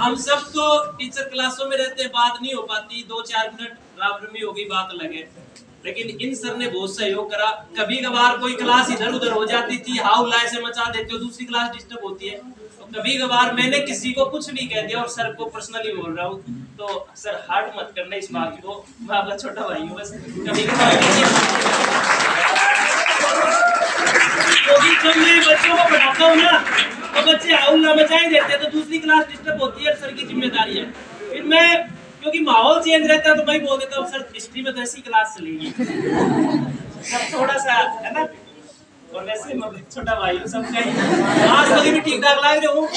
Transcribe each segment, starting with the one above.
हम सब तो टीचर क्लासों में रहते हैं, बात नहीं हो पाती। दो चार मिनट राम रमी होगी, बात लगे लेकिन इन सर ने बहुत सहयोग करा। कभी कभार कोई क्लास इधर उधर हो जाती थी, हाउ लाई से मचा देते हो, दूसरी क्लास डिस्टर्ब होती है। तो कभी कभार मैंने किसी को कुछ भी कह दिया और सर को पर्सनली बोल रहा हूँ। तो सर हार्ट मत करना इस बात को। मैं आपका छोटा भाई हूँ, बस कभी कभार क्योंकि जब बच्चों को पढ़ाता हूँ ना। तो बच्चे हल्ला मचाई देते हैं तो दूसरी क्लास डिस्टर्ब होती है सर की ज़िम्मेदारी है। फिर मैं, क्योंकि माहौल चेंज रहता है तो मैं बोल देता हूँ, सर हिस्ट्री में तो ऐसी क्लास चलेगी। सब थोड़ा सा है ना? और वैसे मैं छोटा भाई हूँ, सब आज तक भी ठीक ठाक लाए रहे हूँ।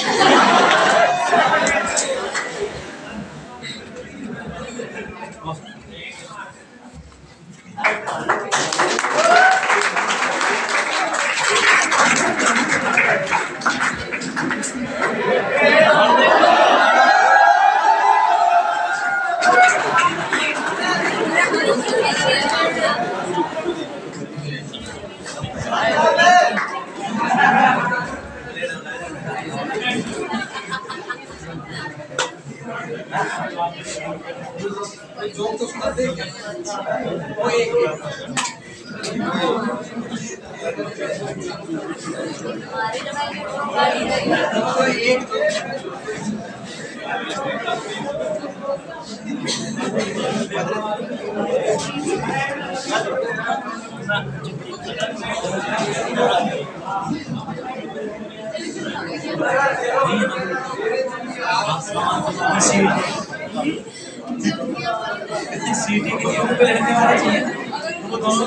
os outros fazer Thank you. सीटी के लिए रहने वाला चाहिए वो दोनों